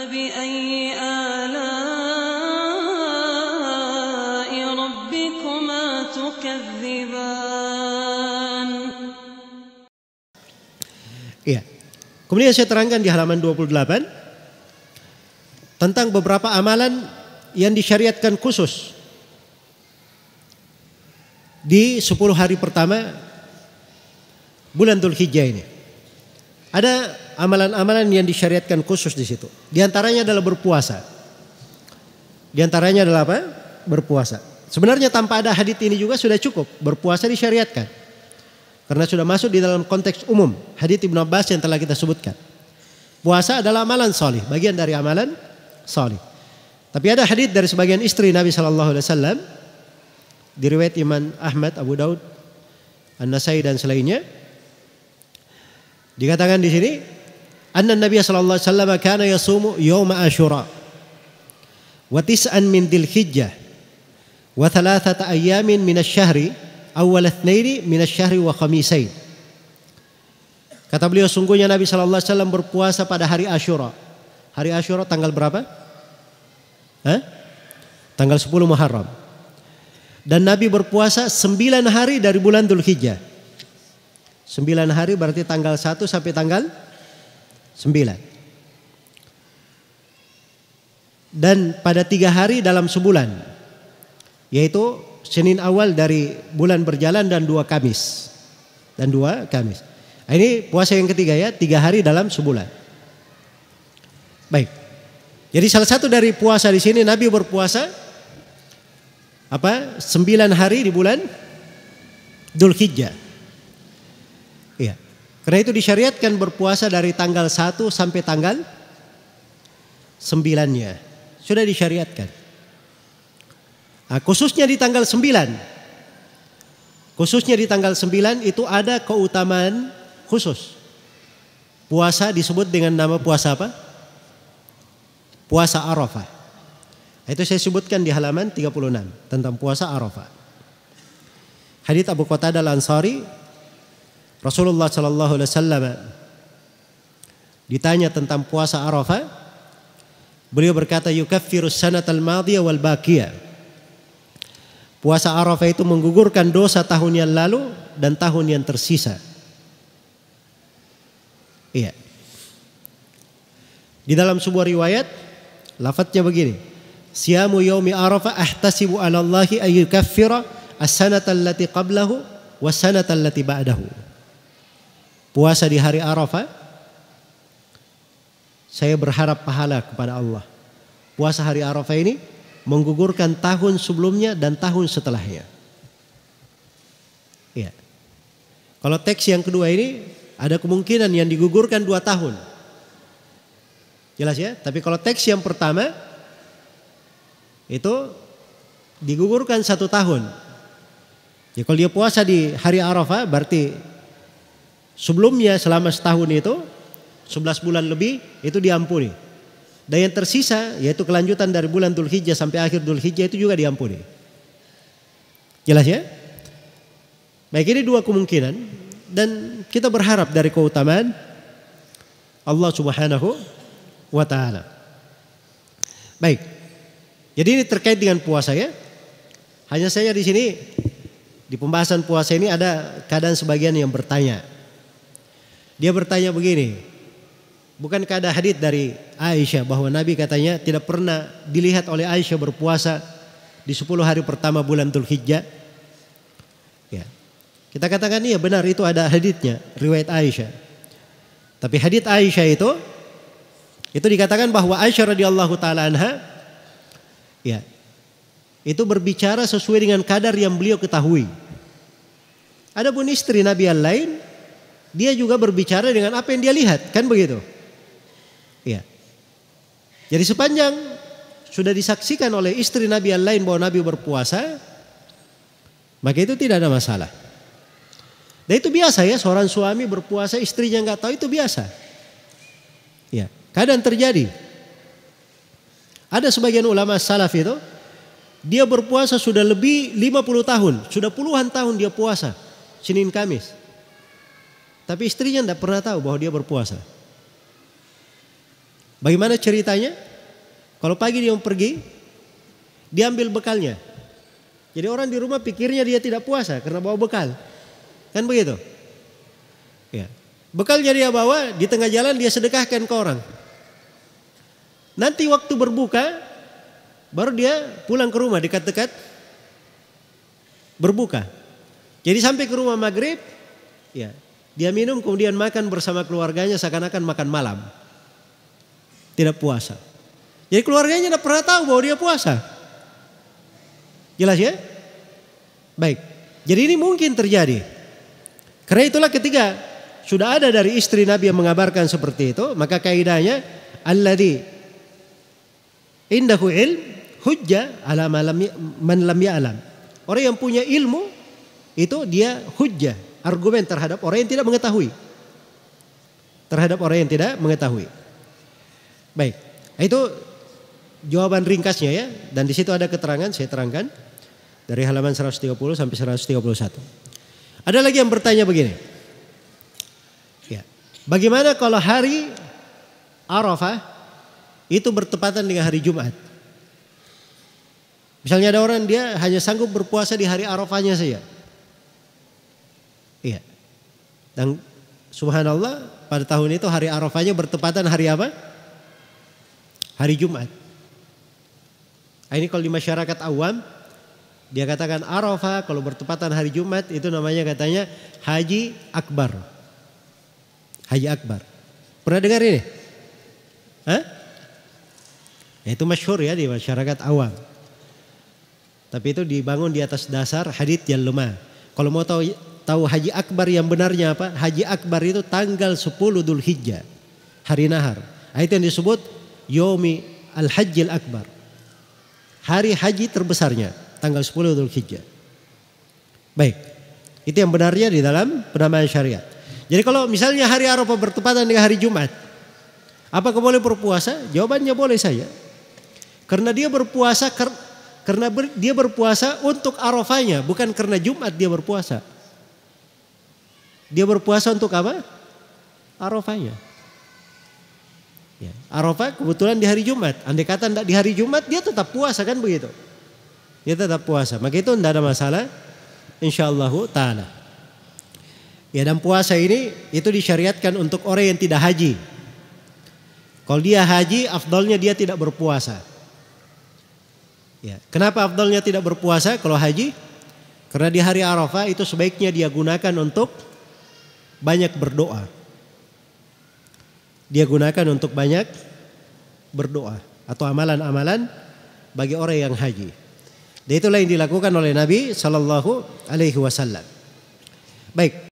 فبأي آلاء ربكما تكذبان Iya. Kemudian saya terangkan di halaman 28 tentang beberapa amalan yang disyariatkan khusus di 10 hari pertama bulan Dzulhijjah ini. Ada amalan-amalan yang disyariatkan khusus di situ. Di antaranya adalah berpuasa. Di antaranya adalah apa? Berpuasa. Sebenarnya tanpa ada hadits ini juga sudah cukup. Berpuasa disyariatkan. Karena sudah masuk di dalam konteks umum. Hadits Ibnu Abbas yang telah kita sebutkan. Puasa adalah amalan solih. Bagian dari amalan solih. Tapi ada hadits dari sebagian istri Nabi Shallallahu Alaihi Wasallam di riwayat Imam Ahmad, Abu Daud, An-Nasai dan selainnya. Dikatakan di sini, anna Nabi sallallahu alaihi wasallam kana yasumu yauma Asyura wa tis'an min Dzulhijjah wa thalathata ayyamin min asy-syahri awwal itsnaini min asy-syahri wa khamisain. Kata beliau sungguhnya Nabi sallallahu alaihi wasallam berpuasa pada hari Asyura. Hari Asyura tanggal berapa? Hah? Tanggal 10 Muharram. Dan Nabi berpuasa 9 hari dari bulan Dzulhijjah. 9 hari berarti tanggal 1 sampai tanggal 9. Dan pada tiga hari dalam sebulan. Yaitu Senin awal dari bulan berjalan dan dua Kamis. Dan dua Kamis. Nah, ini puasa yang ketiga ya, tiga hari dalam sebulan. Baik. Jadi salah satu dari puasa di sini Nabi berpuasa apa? Sembilan hari di bulan Dzulhijjah. Iya. Karena itu disyariatkan berpuasa dari tanggal 1 sampai tanggal 9-nya. Sudah disyariatkan. Nah, khususnya di tanggal 9. Khususnya di tanggal 9 itu ada keutamaan khusus. Puasa disebut dengan nama puasa apa? Puasa Arafah. Itu saya sebutkan di halaman 36 tentang puasa Arafah. Hadits Abu Qatadah Al-Ansari Rasulullah Shallallahu Alaihi Wasallam ditanya tentang puasa Arafah, beliau berkata yukaffiru sanat al wal baqiyah. Puasa Arafah itu menggugurkan dosa tahun yang lalu dan tahun yang tersisa. Iya. Di dalam sebuah riwayat, lafadznya begini. Siyamu yaumi Arafah ahtasibu 'ala Allahi ay yukaffira as-sanata allati qablahu was sanata allati ba'dahu. Puasa di hari Arafah saya berharap pahala kepada Allah. Puasa hari Arafah ini menggugurkan tahun sebelumnya dan tahun setelahnya. Ya. Kalau teks yang kedua ini ada kemungkinan yang digugurkan dua tahun. Jelas ya? Tapi kalau teks yang pertama itu digugurkan satu tahun. Ya kalau dia puasa di hari Arafah berarti sebelumnya selama setahun itu 11 bulan lebih itu diampuni. Dan yang tersisa yaitu kelanjutan dari bulan Dhul Hijjah sampai akhir Dhul Hijjah itu juga diampuni. Jelas ya? Baik ini dua kemungkinan dan kita berharap dari keutamaan Allah Subhanahu wa taala. Baik. Jadi ini terkait dengan puasa ya. Hanya saya di sini di pembahasan puasa ini ada keadaan sebagian yang bertanya. Dia bertanya begini, bukankah ada hadis dari Aisyah bahwa Nabi katanya tidak pernah dilihat oleh Aisyah berpuasa di 10 hari pertama bulan Dhul Hijjah? Ya. Kita katakan iya benar itu ada hadisnya, riwayat Aisyah. Tapi hadis Aisyah itu itu dikatakan bahwa Aisyah radhiyallahu taala anha ya itu berbicara sesuai dengan kadar yang beliau ketahui. Adapun istri Nabi yang lain dia juga berbicara dengan apa yang dia lihat, kan begitu? Ya. Jadi sepanjang sudah disaksikan oleh istri Nabi yang lain bahwa Nabi berpuasa, maka itu tidak ada masalah. Dan itu biasa ya, seorang suami berpuasa istrinya nggak tahu itu biasa. Ya, kadang terjadi. Ada sebagian ulama salaf itu, dia berpuasa sudah lebih 50 tahun, sudah puluhan tahun dia puasa, Senin Kamis. Tapi istrinya tidak pernah tahu bahwa dia berpuasa. Bagaimana ceritanya? Kalau pagi dia pergi, dia ambil bekalnya. Jadi orang di rumah pikirnya dia tidak puasa karena bawa bekal. Kan begitu? Ya. Bekalnya dia bawa, di tengah jalan dia sedekahkan ke orang. Nanti waktu berbuka, baru dia pulang ke rumah dekat-dekat berbuka. Jadi sampai ke rumah maghrib, ya dia minum kemudian makan bersama keluarganya seakan-akan makan malam. Tidak puasa. Jadi keluarganya tidak pernah tahu bahwa dia puasa. Jelas ya? Baik. Jadi ini mungkin terjadi. Karena itulah ketika sudah ada dari istri Nabi yang mengabarkan seperti itu, maka kaidahnya alladhi indahu ilm hujjah ala man lam ya'lam. Orang yang punya ilmu itu dia hujjah, argumen terhadap orang yang tidak mengetahui. Terhadap orang yang tidak mengetahui. Baik, itu jawaban ringkasnya ya dan di situ ada keterangan saya terangkan dari halaman 130 sampai 131. Ada lagi yang bertanya begini. Ya. Bagaimana kalau hari Arafah itu bertepatan dengan hari Jumat? Misalnya ada orang dia hanya sanggup berpuasa di hari Arafahnya saja. Iya. Dan subhanallah pada tahun itu hari Arafahnya bertepatan hari apa? Hari Jumat. Nah, ini kalau di masyarakat awam dia katakan Arafah kalau bertepatan hari Jumat itu namanya katanya Haji Akbar. Haji Akbar. Pernah dengar ini? Hah? Ya, itu masyhur ya di masyarakat awam. Tapi itu dibangun di atas dasar hadith yang lemah. Kalau mau tahu tahu Haji Akbar yang benarnya apa? Haji Akbar itu tanggal 10 Dhul Hijjah. Hari nahar. Nah, itu yang disebut Yomi Al-Hajjil Akbar. Hari haji terbesarnya. Tanggal 10 Dhul Hijjah. Baik. Itu yang benarnya di dalam penamaan syariat. Jadi kalau misalnya hari Arafah bertepatan dengan hari Jumat. Apakah boleh berpuasa? Jawabannya boleh saja. Karena dia berpuasa karena dia berpuasa untuk Arafahnya, bukan karena Jumat dia berpuasa. Dia berpuasa untuk apa? Ya, Arafah kebetulan di hari Jumat. Andai kata tidak di hari Jumat dia tetap puasa kan begitu. Dia tetap puasa. Maka itu tidak ada masalah. Insya Allah ta'ala. Ya dan puasa ini itu disyariatkan untuk orang yang tidak haji. Kalau dia haji, afdolnya dia tidak berpuasa. Ya. Kenapa afdalnya tidak berpuasa kalau haji? Karena di hari Arafah itu sebaiknya dia gunakan untuk banyak berdoa. Dia gunakan untuk banyak berdoa atau amalan-amalan bagi orang yang haji. Dan itulah yang dilakukan oleh Nabi Shallallahu Alaihi Wasallam. Baik,